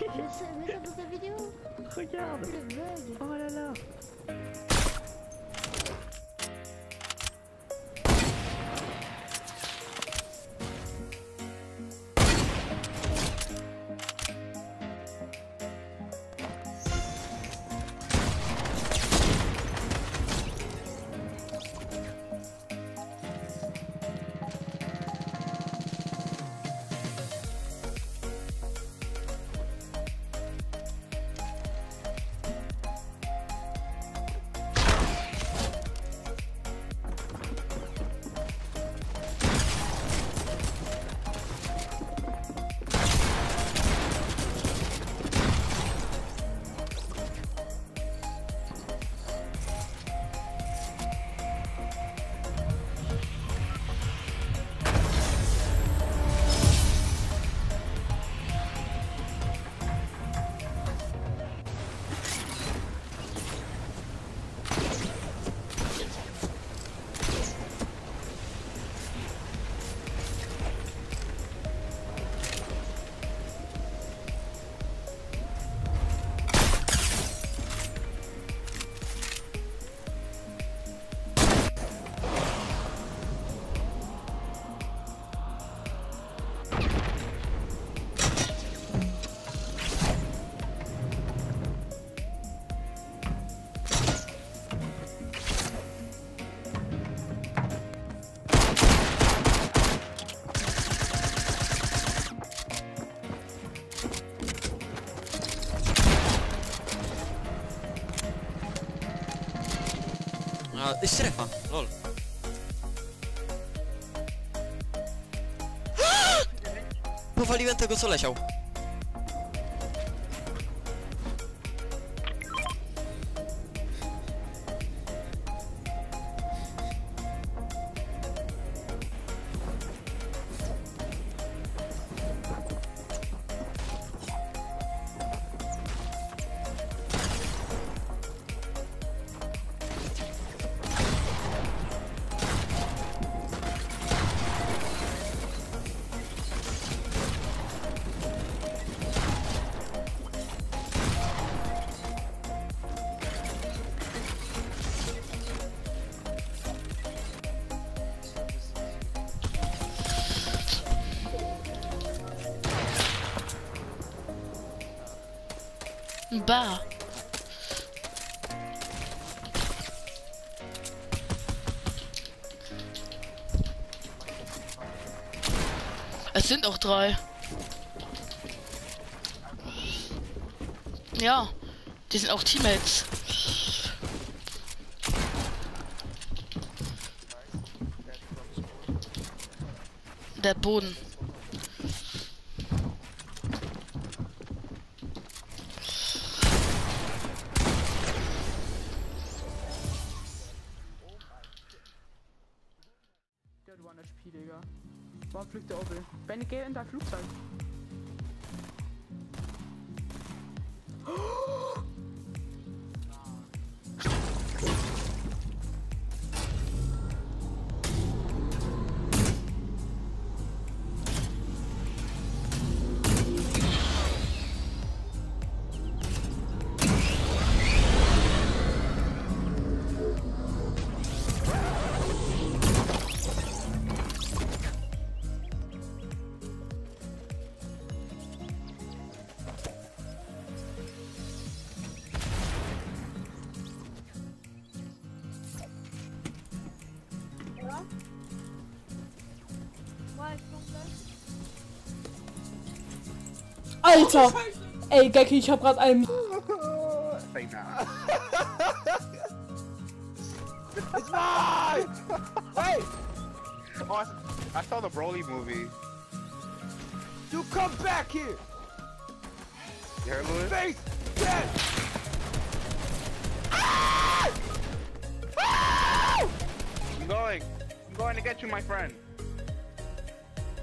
Mets ça, mets ça dans ta vidéo? Regarde Le bug. Oh là là Y, strefa, lol. Powaliłem tego co leciał. Bah. Es sind auch drei. Ja, die sind auch Teammates. Der Boden. Fliegt der Opel? Benny, geh in dein Flugzeug. Alter! Oh, Ey, Gecki, ich hab grad einen. It's mine! Wait! Oh, I, I saw the Broly movie. You come back here! You heard Louis? Face dead! I'm going. I'm going to get you, my friend.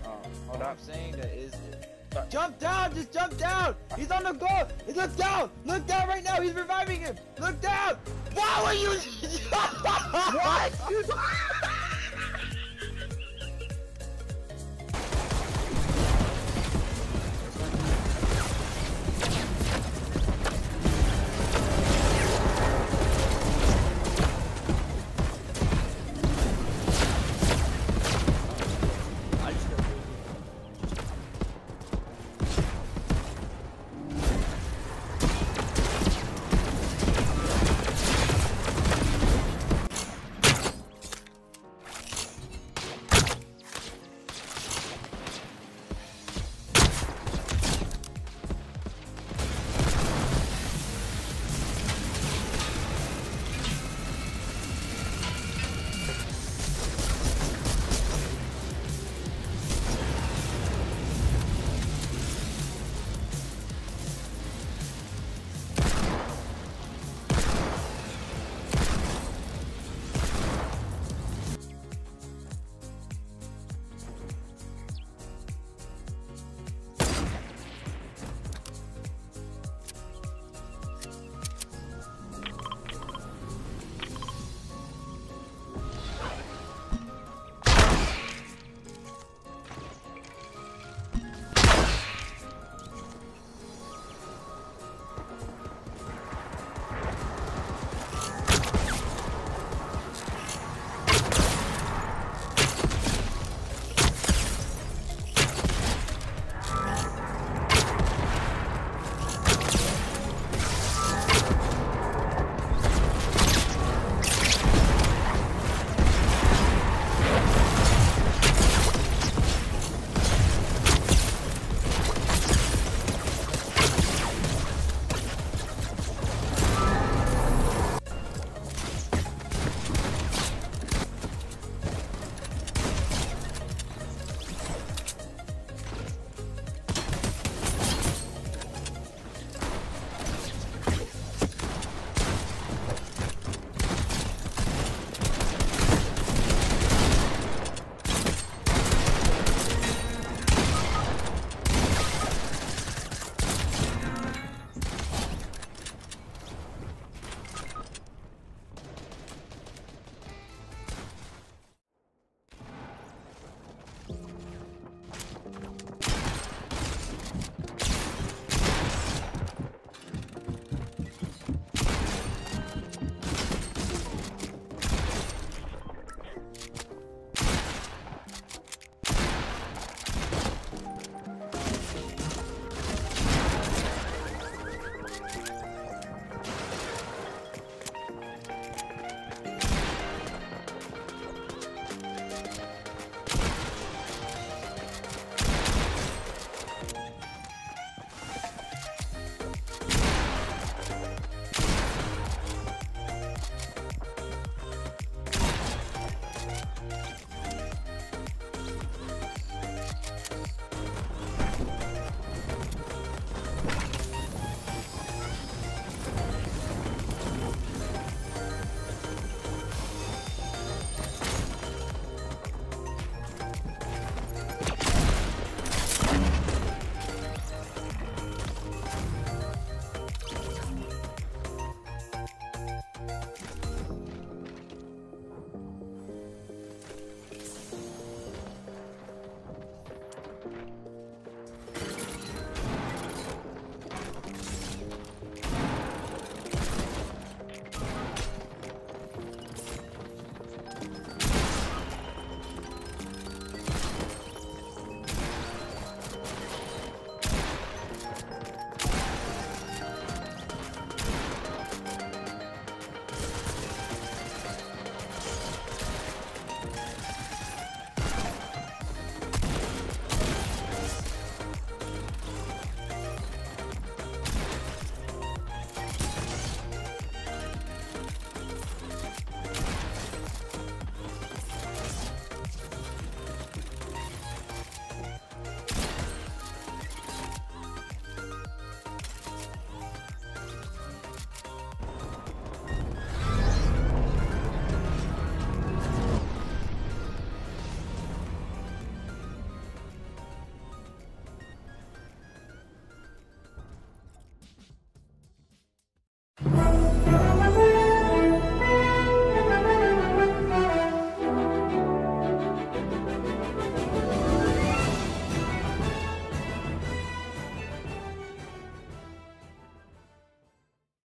Oh, hold All up. I'm saying that is Jump down! Just jump down! He's on the go! Look down! Look down right now! He's reviving him! Look down! Why were you? what?